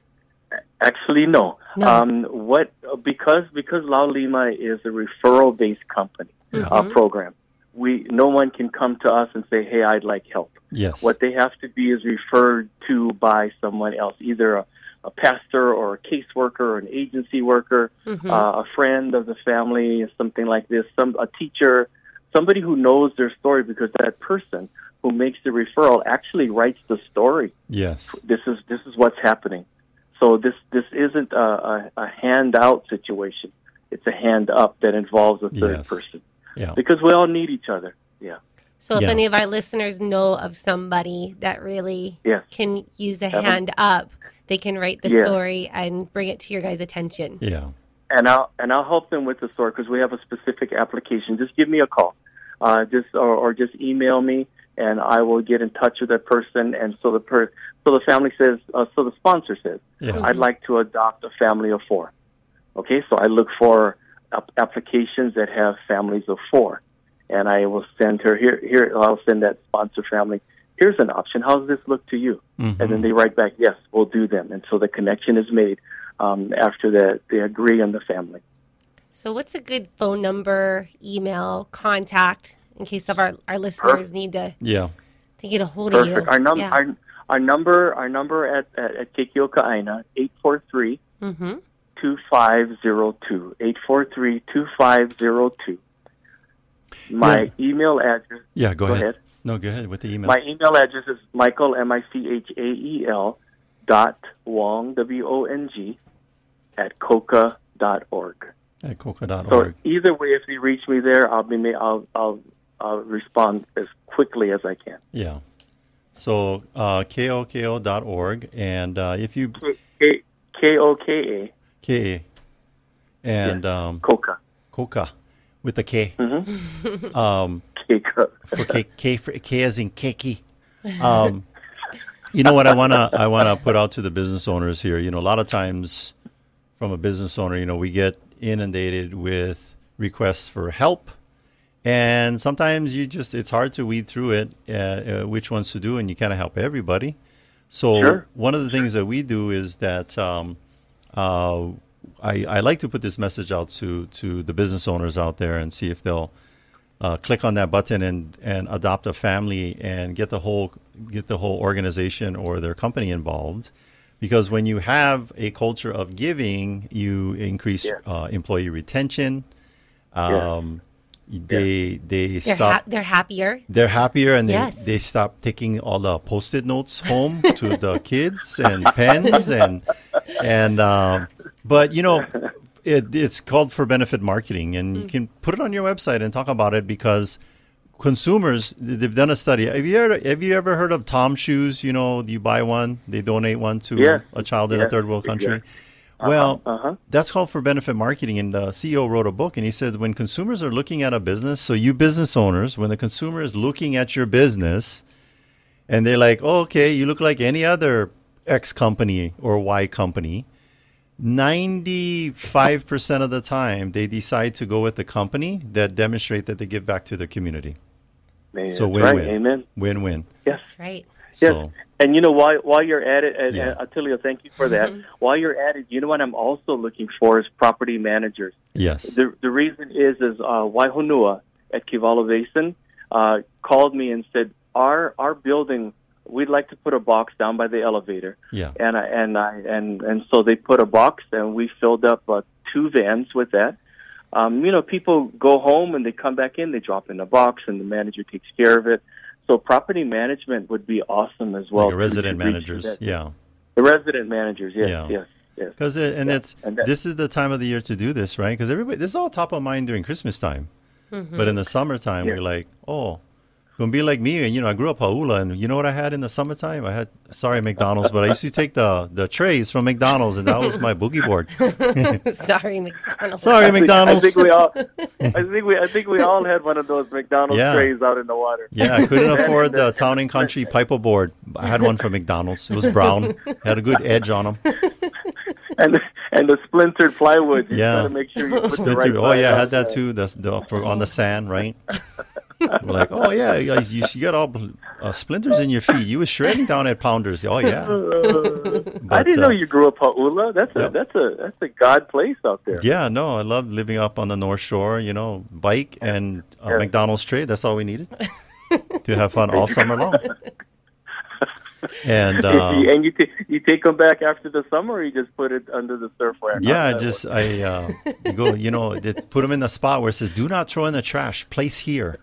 Actually, no. No. Um, what because because Laulima is a referral based company uh, program. We no one can come to us and say, "Hey, I'd like help." Yes. What they have to be is referred to by someone else, either a, a pastor or a caseworker or an agency worker, Mm-hmm. uh, a friend of the family, something like this, some a teacher, somebody who knows their story because that person who makes the referral actually writes the story Yes. this is this is what's happening. So this this isn't a, a, a handout situation. It's a hand up that involves a third Yes. person Yeah. because we all need each other. Yeah. So if Yeah. any of our listeners know of somebody that really Yes. can use a Have 'em. hand up, they can write the Yeah. story and bring it to your guys' attention. Yeah. and I'll and I'll help them with the story because we have a specific application. Just give me a call, uh, just or, or just email me, and I will get in touch with that person. And so the per so the family says, uh, so the sponsor says, Yeah. I'd like to adopt a family of four. Okay, so I look for ap- applications that have families of four, and I will send her here. Here, I'll send that sponsor family. Here's an option. How does this look to you? Mm-hmm. And then they write back, yes, we'll do them. And so the connection is made um, after that they agree on the family. So what's a good phone number, email, contact in case of our, our listeners need to, Yeah. to get a hold of you? Our, num- Yeah. our, our number, our number at at, at Keiki O Ka ʻĀina eight four three Mhm. Two five zero two eight four three two five zero two. My email address. Yeah. Go, Go ahead. ahead. No, go ahead with the email. My email address is Michael M I C H A E L dot Wong W O N G at koka dot org. At koka.org. So either way, if you reach me there, I'll be I'll I'll I'll respond as quickly as I can. yeah. So uh, koka.org. And uh, if you. K K O K A K. And um, KOKA. koka with the K. Mm-hmm. Um, for K, K, for, K as in keiki. Um, you know what I wanna I wanna put out to the business owners here. You know, a lot of times from a business owner, you know, we get inundated with requests for help, and sometimes you just it's hard to weed through it, uh, uh, which ones to do, and you kind of help everybody. So Sure. one of the things that we do is that um, uh, I, I like to put this message out to to the business owners out there and see if they'll uh, click on that button and and adopt a family and get the whole get the whole organization or their company involved because when you have a culture of giving you increase Yeah. uh, employee retention um, they they They're, stop ha- they're happier. they're happier and they, Yes. they stop taking all the post-it notes home to the kids and pens and and um, but you know it, it's called for benefit marketing and you can put it on your website and talk about it because consumers they've done a study have you ever have you ever heard of TOMS shoes you know you buy one they donate one to Yes. a child in a third world country Exactly. well uh-huh. that's called for benefit marketing and the ceo wrote a book and he said when consumers are looking at a business so you business owners when the consumer is looking at your business and they're like oh, okay you look like any other x company or y company 95% of the time they decide to go with the company that demonstrate that they give back to their community Man, so that's win-win right. Amen. win-win Yes. That's right. Yes. so And you know why while you're at it, and, Yeah. and Attilio, thank you for that. While you're at it, you know what I'm also looking for is property managers. yes The the reason is is uh, Waihonua at Kewalo Basin uh, called me and said our our building we'd like to put a box down by the elevator. Yeah. And I and I and and so they put a box, and we filled up uh, two vans with that. Um, you know, people go home and they come back in, they drop in a box, and the manager takes care of it. So property management would be awesome as well. like resident managers. that. Yeah. The resident managers, yes, Yeah. yes, yes. Because it, and Yeah, it's and that- this is the time of the year to do this, right? Because everybody this is all top of mind during Christmas time, Mhm. but in the summertime Yeah. we're like, oh, gonna be like me. And you know, I grew up Hauula, and you know what I had in the summertime? I had sorry McDonald's, but I used to take the the trays from McDonald's, and that was my boogie board. Sorry, McDonald's. Sorry, I think- McDonald's. I think we all, I think we, I think we all had one of those McDonald's Yeah. trays out in the water. Yeah, I couldn't afford the Town and Country paipo board. I had one from McDonald's. It was brown, had a good edge on them. and and the splintered plywood. You Yeah. gotta make sure you put the right. oh yeah, I had that too. The, the for on the sand, right? We're like, oh yeah, you, you, you got all uh, splinters in your feet. You was shredding down at Pounders. Oh yeah. Uh, I didn't uh, know you grew up Hauula. That's a Yep. that's a that's a god place out there. Yeah, no, I love living up on the North Shore. You know, bike and uh, Yeah. McDonald's tray. That's all we needed to have fun all summer long. And uh, and you ta- you take them back after the summer, or you just put it under the surf rack. Yeah, I How's just I uh, you go, you know, put them in the spot where it says "Do not throw in the trash. Place here."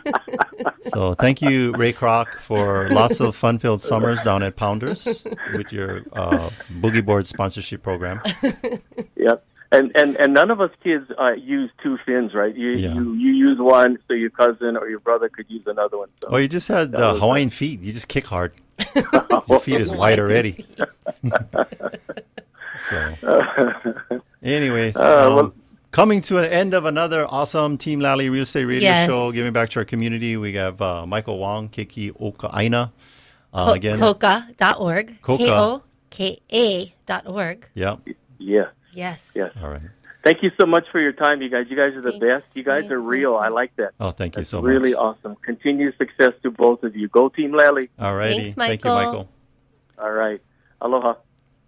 so thank you, Ray Kroc, for lots of fun-filled summers down at Pounders with your uh, boogie board sponsorship program. Yep. And and and none of us kids uh, use two fins, right? You Yeah. you you use one, so your cousin or your brother could use another one. So. Oh, you just had That uh, was- Hawaiian feet. You just kick hard. your feet is wide already. so, anyways, Uh, um, well- coming to an end of another awesome Team Lally Real Estate Radio Yes. show, giving back to our community. We have uh, Michael Wong, Keiki O Ka ʻĀina. Uh, Co- again, Koka.org. Koka. K O K A dot org. yeah. Yeah. Yes. Yes. All right. Thank you so much for your time, you guys. You guys are the Thanks. best. You guys are Thanks, real. I like that. Oh, thank you That's so much. really awesome. Continued success to both of you. Go Team Lally. All righty. Thanks, Thank you, Michael. Michael. All right. Aloha.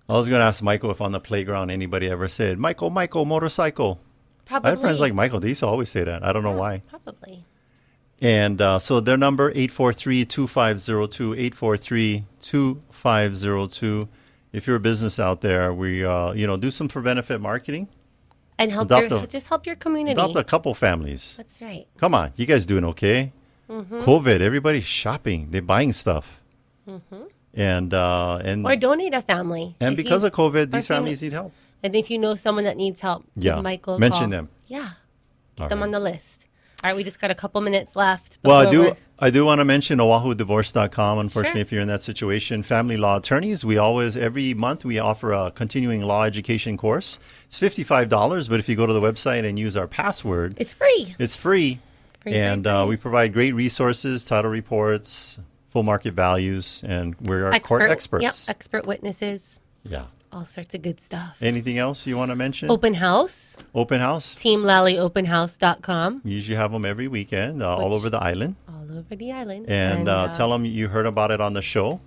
I was going to ask Michael if on the playground anybody ever said, Michael, Michael, motorcycle. Probably. I had friends like Michael. They used to always say that. I don't know why. Probably. And uh, so their number 843-2502 843-2502. If you're a business out there, we uh, you know do some for benefit marketing. And help Adopt your a- just help your community. Adopt a couple families. That's right. Come on, you guys doing okay? Mhm. COVID, everybody's shopping, they're buying stuff, Mhm. and uh, and Or donate a family. and because you- of COVID, these families need help. And if you know someone that needs help, Yeah. Michael Mention call. them. Yeah. Put All them right. on the list. All right, we just got a couple minutes left. Well, I do. we're- I do want to mention OahuDivorce.com. Unfortunately, Sure. if you're in that situation, family law attorneys, we always every month we offer a continuing law education course. It's fifty five dollars, but if you go to the website and use our password, It's free. it's free. Free, and free, Uh, we provide great resources, title reports, full market values, and we're our court experts. Yep, expert witnesses. Yeah. All sorts of good stuff. Anything else you want to mention? Open house, Open house. teamlallyopenhouse.com, We usually have them every weekend, uh, all over the island. all over the island. and, uh, tell them you heard about it on the show,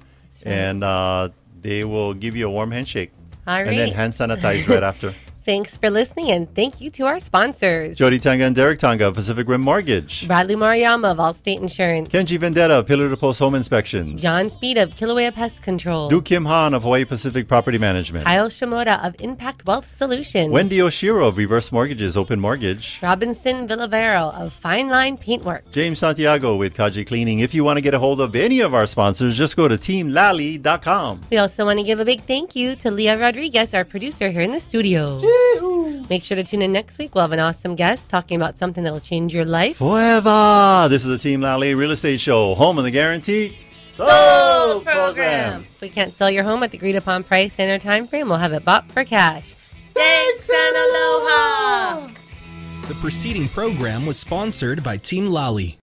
right. and uh, they will give you a warm handshake, All and then hand sanitize right after. Thanks for listening, and thank you to our sponsors. Jody Tanga and Derek Tanga of Pacific Rim Mortgage, Bradley Mariama of Allstate Insurance. Kenji Vendetta of Pillar to Post Home Inspections, John Speed of Kilauea Pest Control. Du Kim Han of Hawaii Pacific Property Management, Kyle Shimoda of Impact Wealth Solutions. Wendy Oshiro of Reverse Mortgages Open Mortgage, Robinson Villavero of Fine Line Paintwork. James Santiago with Kaji Cleaning. If you want to get a hold of any of our sponsors, just go to teamlally.com. We also want to give a big thank you to Leah Rodriguez, our producer here in the studio. Make sure to tune in next week. We'll have an awesome guest talking about something that'll change your life. Forever. This is the Team Lally Real Estate Show, home of the guarantee. Sold program. If we can't sell your home at the agreed upon price and or time frame, we'll have it bought for cash. Thanks and aloha. The preceding program was sponsored by Team Lally.